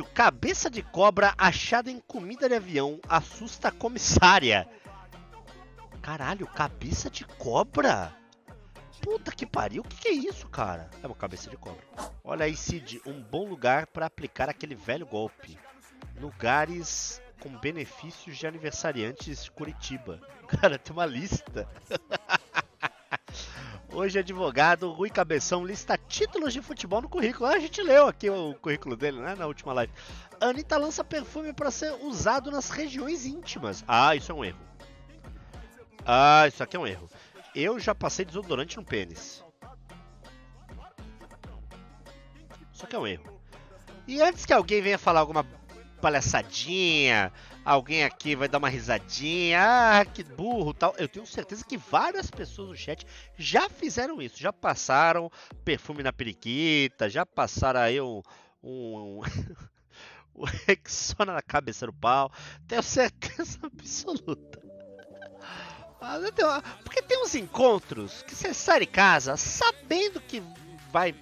vídeo, cabeça de cobra achada em comida de avião assusta a comissária. Caralho, cabeça de cobra? Puta que pariu, o que, que, é isso, cara? É uma cabeça de cobra. Olha aí, Cid, um bom lugar para aplicar aquele velho golpe. Lugares com benefícios de aniversariantes de Curitiba. Cara, tem uma lista. Hoje, advogado Rui Cabeção lista títulos de futebol no currículo. Ah, a gente leu aqui o currículo dele, né? Na última live. Anitta lança perfume para ser usado nas regiões íntimas. Ah, isso é um erro. Ah, isso aqui é um erro. Eu já passei desodorante no pênis. Isso aqui é um erro. E antes que alguém venha falar alguma palhaçadinha, alguém aqui vai dar uma risadinha, ah, que burro tal. Eu tenho certeza que várias pessoas no chat já fizeram isso, já passaram perfume na periquita, já passaram aí um. um o Rexona na cabeça do pau. Tenho certeza absoluta. Porque tem uns encontros que você sai de casa sabendo que vai.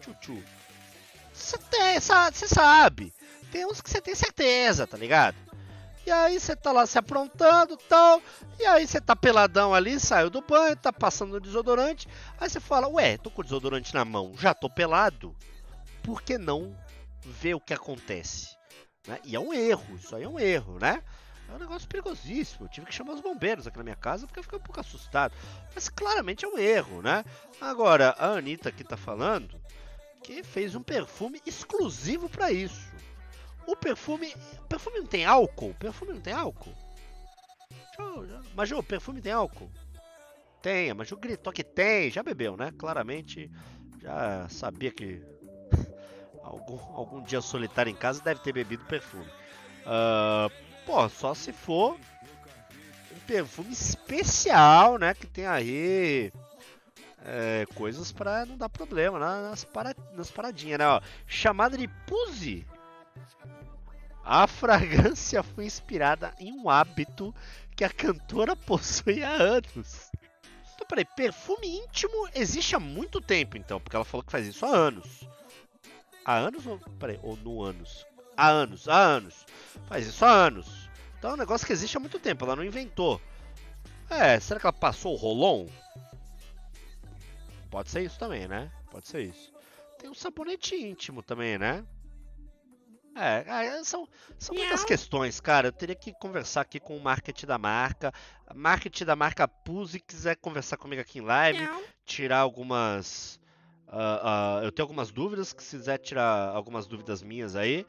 Tchutchu. Você sabe. Tem uns que você tem certeza, tá ligado? E aí você tá lá se aprontando tal. E aí você tá peladão ali, saiu do banho, tá passando o desodorante. Aí você fala, ué, tô com o desodorante na mão, já tô pelado. Por que não ver o que acontece? Né? E é um erro, isso aí é um erro, né? É um negócio perigosíssimo. Eu tive que chamar os bombeiros aqui na minha casa porque eu fiquei um pouco assustado. Mas claramente é um erro, né? Agora, a Anitta aqui tá falando que fez um perfume exclusivo para isso. O perfume. Perfume não tem álcool? Perfume não tem álcool? Mas o perfume tem álcool? Tem, a Maju gritou que tem, já bebeu, né? Claramente já sabia que algum, algum dia solitário em casa deve ter bebido perfume. Uh, pô, só se for um perfume especial, né? Que tem aí é, coisas para não dar problema né? nas, para, nas paradinhas, né? Ó, chamada de Pussy a fragrância foi inspirada em um hábito que a cantora possui há anos. Então, peraí, perfume íntimo existe há muito tempo, então, porque ela falou que faz isso há anos. Há anos ou. Peraí, ou no anos? Há anos, há anos. Faz isso há anos. Então é um negócio que existe há muito tempo, ela não inventou. É, será que ela passou o rolon? Pode ser isso também, né? Pode ser isso. Tem um sabonete íntimo também, né? É, é, são, são muitas questões, cara. Eu teria que conversar aqui com o marketing da marca. Marketing da marca Puzi quiser conversar comigo aqui em live, tirar algumas. Uh, uh, eu tenho algumas dúvidas, que se quiser tirar algumas dúvidas minhas aí,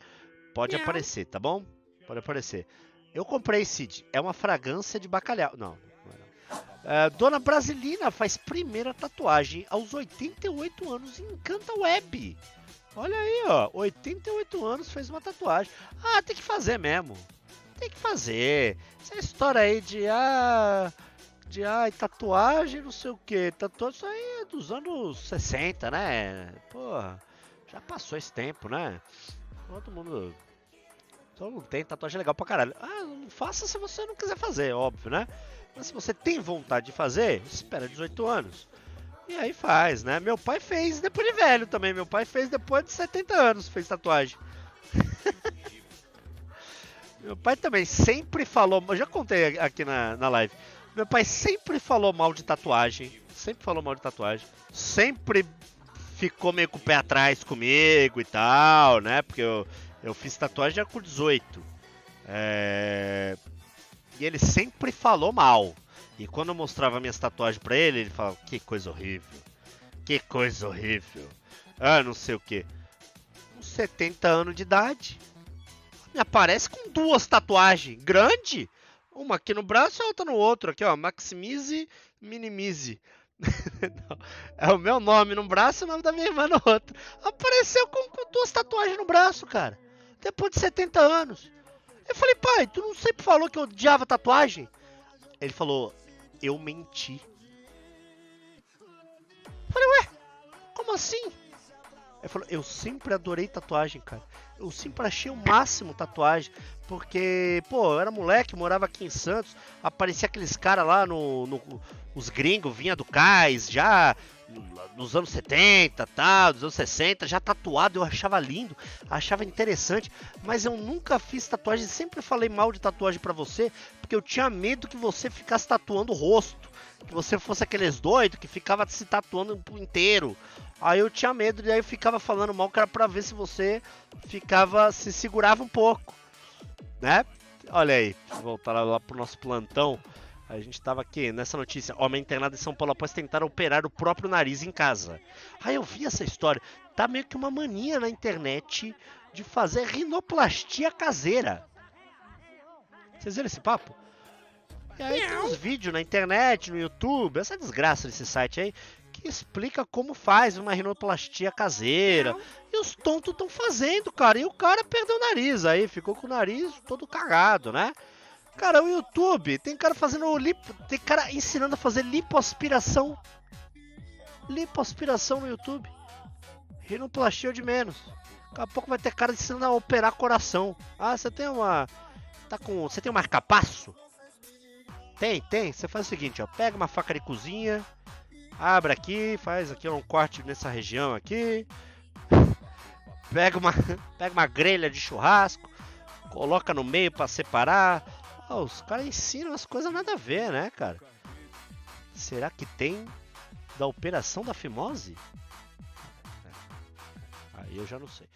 pode aparecer, tá bom? Pode aparecer. Eu comprei, Cid. É uma fragrância de bacalhau. Não, Uh, Dona Brasilina faz primeira tatuagem aos 88 anos em Encanta Web. Olha aí, ó. 88 anos fez uma tatuagem. Ah, tem que fazer mesmo. Tem que fazer. Essa história aí de ah. De ah, tatuagem, não sei o que. Tatuagem, isso aí é dos anos 60, né? Porra, já passou esse tempo, né? Todo mundo. Todo mundo tem tatuagem legal pra caralho. Ah, não faça se você não quiser fazer, óbvio, né? Mas se você tem vontade de fazer, espera 18 anos. E aí faz, né? Meu pai fez depois de velho também. Meu pai fez depois de 70 anos, fez tatuagem. Meu pai também sempre falou, eu já contei aqui na, na live. Meu pai sempre falou mal de tatuagem. Sempre falou mal de tatuagem. Sempre ficou meio com o pé atrás comigo e tal, né? Porque eu, eu fiz tatuagem já com 18. É... E ele sempre falou mal. E quando eu mostrava minhas tatuagens pra ele, ele falava: Que coisa horrível. Que coisa horrível. Ah, não sei o que. Com 70 anos de idade. Me aparece com duas tatuagens. Grande. Uma aqui no braço e outra no outro. Aqui, ó. Maximize, minimize. é o meu nome no braço e o nome da minha irmã no outro. Apareceu com, com duas tatuagens no braço, cara. Depois de 70 anos. Eu falei, pai, tu não sempre falou que eu odiava tatuagem? Ele falou, eu menti. Falei, ué, como assim? Ele falou, eu sempre adorei tatuagem, cara. Eu sempre achei o máximo tatuagem. Porque, pô, eu era moleque, morava aqui em Santos. Aparecia aqueles caras lá no, no. Os gringos vinha do cais já, nos anos 70, tá, dos anos 60, já tatuado, eu achava lindo, achava interessante, mas eu nunca fiz tatuagem, sempre falei mal de tatuagem para você, porque eu tinha medo que você ficasse tatuando o rosto, que você fosse aqueles doidos que ficava se tatuando inteiro. Aí eu tinha medo e aí eu ficava falando mal, era pra ver se você ficava, se segurava um pouco, né? Olha aí, voltar lá pro nosso plantão. A gente tava aqui nessa notícia. Homem internado em São Paulo após tentar operar o próprio nariz em casa. Aí eu vi essa história. Tá meio que uma mania na internet de fazer rinoplastia caseira. Vocês viram esse papo? E aí tem uns vídeos na internet, no YouTube, essa desgraça desse site aí, que explica como faz uma rinoplastia caseira. E os tontos estão fazendo, cara. E o cara perdeu o nariz aí, ficou com o nariz todo cagado, né? Cara, o YouTube, tem cara fazendo lipo, tem cara ensinando a fazer lipoaspiração. Lipoaspiração no YouTube. Rinoplastia de menos. Daqui a pouco vai ter cara ensinando a operar coração. Ah, você tem uma tá com, você tem um marcapasso? Tem, tem. Você faz o seguinte, ó, pega uma faca de cozinha, abre aqui, faz aqui um corte nessa região aqui. Pega uma, pega uma grelha de churrasco, coloca no meio para separar, Os caras ensinam as coisas nada a ver, né, cara? Será que tem da operação da fimose? É. Aí eu já não sei.